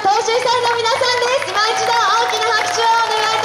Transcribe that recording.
東秀さんの皆さんです。今一度大きな拍手をお願い